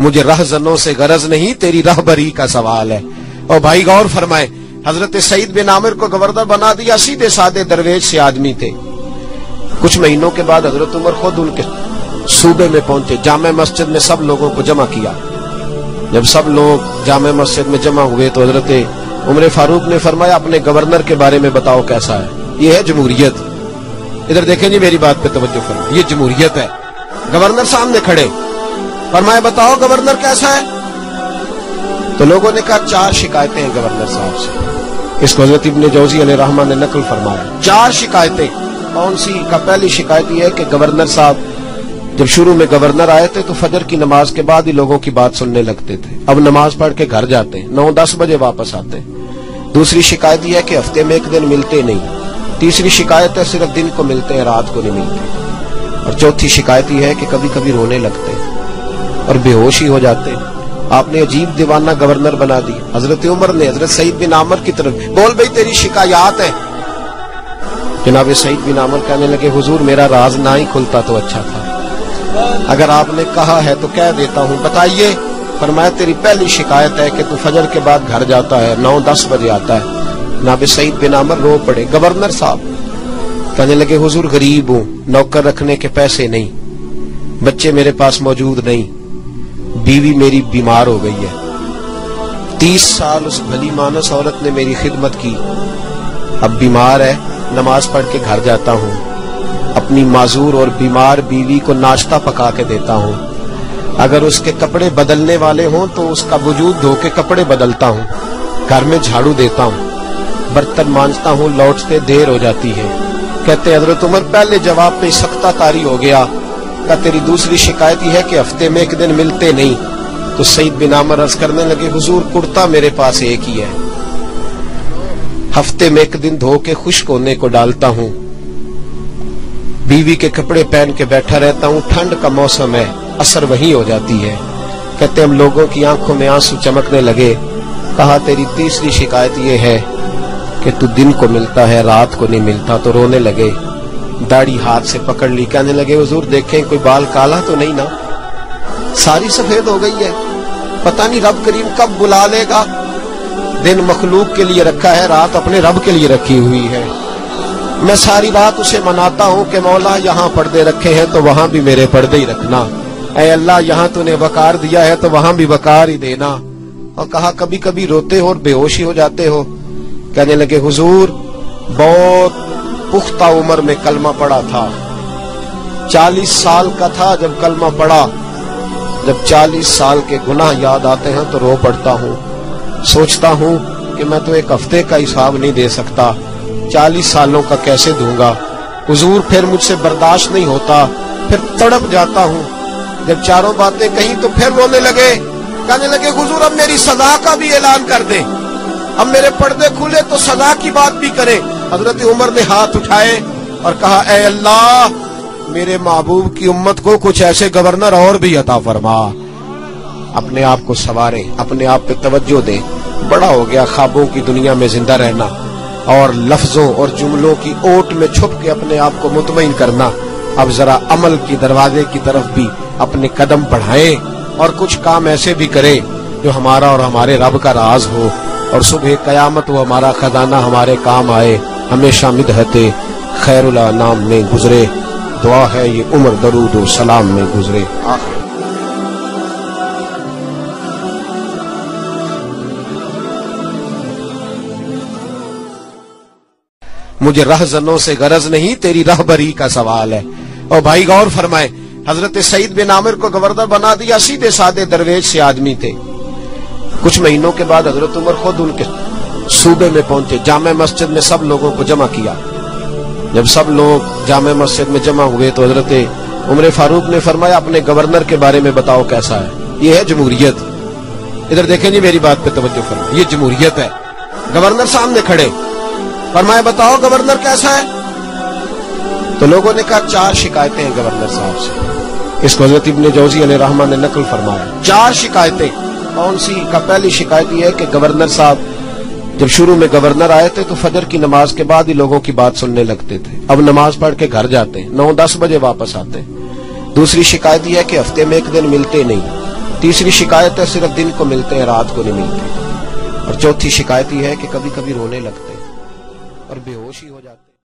मुझे रहजनों से गरज नहीं, तेरी रहबरी का सवाल है। और भाई गौर फरमाए, हज़रत सईद बिन आमिर को गवर्नर बना दिया सीधे साधे दरवेज से आदमी थे। कुछ महीनों के बाद हज़रत उमर खुद उनके सूबे में पहुँचे, जामे मस्जिद में सब लोगों को जमा किया। जब सब लोग जामे मस्जिद में जमा हुए तो हज़रत उमर फारूक ने फरमाया, अपने गवर्नर के बारे में बताओ कैसा है। ये है जमहूरियत। इधर देखें जी मेरी बात पे तवज्जो फरमा ये जमहूरियत है। गवर्नर सामने खड़े। फरमाया बताओ गवर्नर कैसा है? तो लोगों ने कहा, चार शिकायतें हैं गवर्नर साहब से। इसको हज़रत इब्ने जौजी अली रहमान ने नकल फरमाया। चार शिकायतें। कौन सी? का पहली शिकायत यह है कि गवर्नर साहब, जब शुरू में गवर्नर आए थे तो फजर की नमाज़ के बाद ही लोगों की बात सुनने लगते थे। अब नमाज़ पढ़ के घर जाते हैं। नौ दस बजे वापस आते हैं। दूसरी शिकायत यह है कि हफ़्ते में एक दिन मिलते नहीं। तीसरी शिकायत है, सिर्फ़ दिन को मिलते हैं, रात को नहीं मिलते। और चौथी शिकायत यह है कि कभी कभी रोने लगते हैं। और बेहोश ही हो जाते। आपने अजीब दीवाना गवर्नर बना दी हज़रत उमर ने, हज़रत सईद बिन आमर की तरफ़ बोल, भाई, तेरी शिकायत है। जनाब सईद बिन आमर कहने लगे, हुजूर, मेरा राज ना ही खुलता तो अच्छा था। अगर आपने कहा है तो कह देता हूँ। बताइए, फरमाया, तेरी पहली शिकायत है कि तू फजर के बाद घर जाता है, नौ दस बजे आता है। नाब सईद बिन आमर रो पड़े। गवर्नर साहब कहने लगे, हुजूर, गरीब हूँ। नौकर रखने के पैसे नहीं। बच्चे मेरे पास मौजूद नहीं। बीवी मेरी बीमार हो गई है। तीस साल उस भली मानस औरत ने मेरी खिदमत की। अब बीमार है, नमाज़ पढ़ के घर जाता हूँ। अपनी माजूर और बीमार बीवी को नाश्ता पका के देता हूँ। अगर उसके कपड़े बदलने वाले हों तो उसका वजूद धो के कपड़े बदलता हूँ। घर में झाड़ू देता हूँ। बर्तन मांझता हूँ, लौटते देर हो जाती है। कहते, हज़रत उमर, पहले जवाब पे सख्ता तारी हो गया। का तेरी दूसरी शिकायत ही है कि हफ़्ते में एक दिन मिलते नहीं। तो सईद बिन आमर अर्ज़ करने लगे, हुजूर, कुर्ता मेरे पास एक ही है। हफ़्ते में एक दिन धो के खुश्क होने को डालता हूँ। बीवी के कपड़े पहन के बैठा रहता हूँ, ठंड का मौसम है, असर वही हो जाती है। कहते हम लोगों की आँखों में आँसू चमकने लगे। कहा, तेरी तीसरी शिकायत यह है कि तू दिन को मिलता है, रात को नहीं मिलता। तो रोने लगे। दाढ़ी हाथ से पकड़ ली, कहने लगे, हुजूर, देखें, कोई बाल काला तो नहीं ना? सारी सफ़ेद हो गई है। पता नहीं रब करीम कब बुला लेगा। दिन मखलूक के लिए रखा है, रात अपने रब के लिए रखी हुई है। मैं सारी रात उसे मनाता हूँ कि मौला यहाँ पर्दे रखे हैं तो वहाँ भी मेरे पर्दे ही रखना। ऐ अल्लाह, यहाँ तूने वकार दिया है तो वहाँ भी वकार ही देना। और कहा कभी कभी रोते हो और बेहोशी हो जाते हो। कहने लगे, हुजूर, बहुत पुख्ता उम्र में कलमा पड़ा था। चालीस साल का था जब कलमा पड़ा जब चालीस साल के गुनाह याद आते हैं तो रो पड़ता हूँ। सोचता हूँ कि मैं तो एक हफ़्ते का हिसाब नहीं दे सकता। चालीस सालों का कैसे दूँगा? हुजूर फिर मुझसे बर्दाश्त नहीं होता। फिर तड़प जाता हूँ। जब चारों बातें कही तो फिर रोने लगे। कहने लगे, हुजूर, अब मेरी सजा का भी ऐलान कर दे। अब मेरे पर्दे खुले तो सजा की बात भी करें। हज़रत उमर ने हाथ उठाए और कहा, ए अल्लाह, मेरे महबूब की उम्मत को कुछ ऐसे गवर्नर और भी अता फरमा। अपने आप को सवारे, अपने आप पे तवज्जो दे। बड़ा हो गया ख्वाबों की दुनिया में ज़िंदा रहना और लफ्जों और जुमलों की ओट में छुप के अपने आप को मुतमिन करना। अब जरा अमल की दरवाजे की तरफ़ भी अपने कदम बढ़ाए और कुछ काम ऐसे भी करे जो हमारा और हमारे रब का राज हो और सुबह कयामत वो हमारा खजाना, हमारे काम आए। हमेशा मिदहते खैरुल नाम में गुजरे। दुआ है ये उम्र दरूद सलाम में गुजरे। आखिर मुझे रहजनों से गरज नहीं, तेरी रहबरी का सवाल है। और भाई, गौर फरमाए, हज़रत सईद बिन आमिर को गवर्नर बना दिया, सीधे साधे दरवेज से आदमी थे। कुछ महीनों के बाद हज़रत उमर खुद उनके सूबे में पहुँचे, जामे मस्जिद में सब लोगों को जमा किया। जब सब लोग जामे मस्जिद में जमा हुए तो हज़रत उमर फारूक ने फरमाया, अपने गवर्नर के बारे में बताओ कैसा है। ये है जमहूरियत। इधर देखें जी मेरी बात पे तवज्जो फरमा ये जमहूरियत है। गवर्नर सामने खड़े। फरमाया बताओ गवर्नर कैसा है? तो लोगों ने कहा, चार शिकायतें हैं गवर्नर साहब से। इसको हज़रत इब्ने जौजी अली रहमान ने नकल फरमाया। चार शिकायतें। कौन सी? का पहली शिकायत यह है कि गवर्नर साहब जब शुरू में गवर्नर आए थे तो फजर की नमाज़ के बाद ही लोगों की बात सुनने लगते थे। अब नमाज़ पढ़ के घर जाते नौ दस बजे वापस आते दूसरी शिकायत यह है कि हफ़्ते में एक दिन मिलते नहीं। तीसरी शिकायत है, सिर्फ़ दिन को मिलते हैं, रात को नहीं मिलते। और चौथी शिकायत यह है कि कभी कभी रोने लगते और बेहोश ही हो। जाते